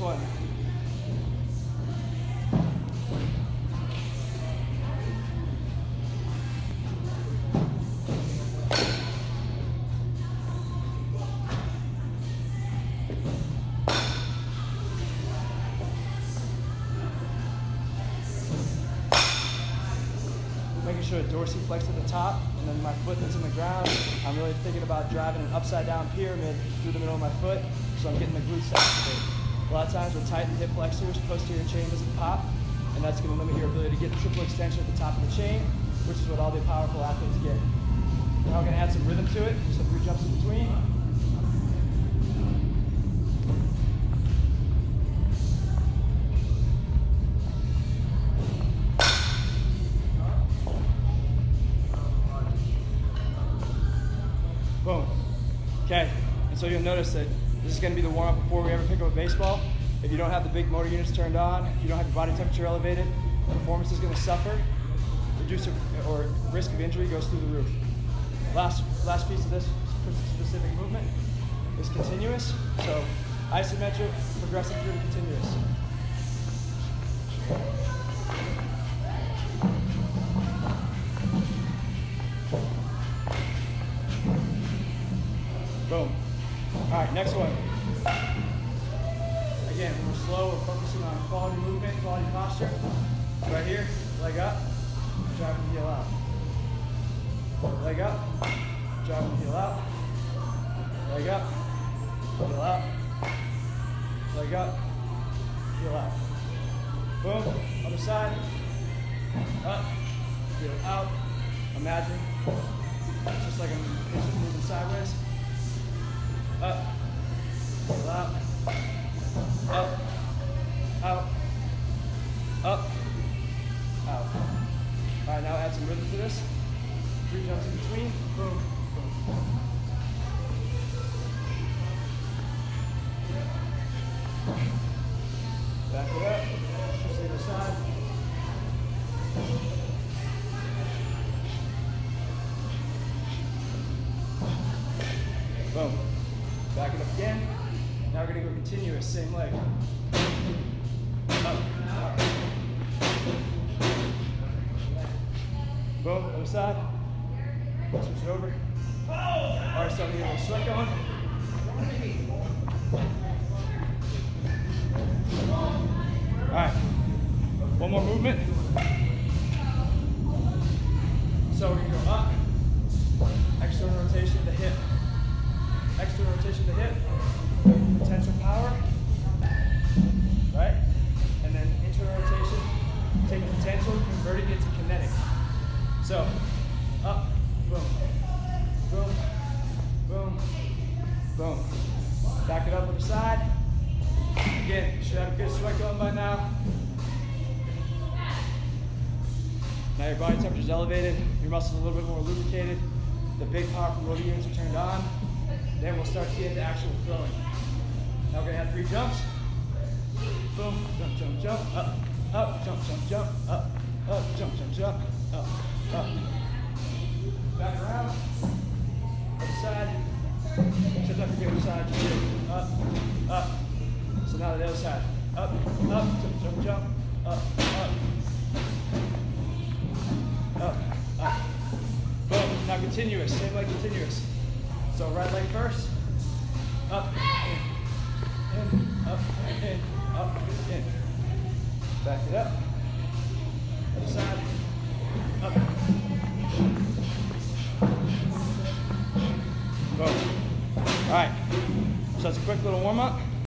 One. making sure the dorsiflex at the top, and then my foot that's in the ground. I'm really thinking about driving an upside down pyramid through the middle of my foot, so I'm getting the glutes activated. A lot of times with tightened hip flexors, posterior chain doesn't pop, and that's going to limit your ability to get triple extension at the top of the chain, which is what all the powerful athletes get. Now we're going to add some rhythm to it, so three jumps in between. Boom. Okay, and so you'll notice that this is going to be the warm up before we ever pick up a baseball. If you don't have the big motor units turned on, you don't have your body temperature elevated, performance is going to suffer, reduce or risk of injury goes through the roof. Last, last piece of this specific movement is continuous. So isometric, progressive through to continuous. Boom. All right, next one. Again, we're slow, we're focusing on quality movement, quality posture. Right here, leg up, driving the heel out. Leg up, driving the heel out. Leg up, heel out. Leg up, heel out. Boom, other side. Up, heel out. Imagine, just like I'm moving sideways up, out, up, out, up, out. All right, now add some rhythm to this. Three jumps in between. Boom, boom. Back it up. To the side. Boom. Back it up again. Now we're gonna go continuous, same leg. Boom, other side. Switch it over. All right, starting to get a little sweat going. All right, one more movement. External rotation the hip, potential power, right? And then internal rotation, taking potential, converting it to kinetic. So, up, boom, boom, boom, boom. Back it up on the side. Again, should have a good sweat going by now. Now your body temperature is elevated, your muscles are a little bit more lubricated, the big powerful units are turned on. Then we'll start to get into actual throwing. Now we're gonna have three jumps. Boom, jump, jump, jump, up, up, jump, jump, jump, up, up, jump, jump, jump, up, up. Back around, other side. Sometimes forget which side you do. Up, up. So now the other side. Up, up, jump, jump, jump, up, up. Up, up. Boom, now continuous, same like continuous. So right leg first, up, in, in, up, in, up, in. Back it up. Other side, up. Boom. All right, so that's a quick little warm up.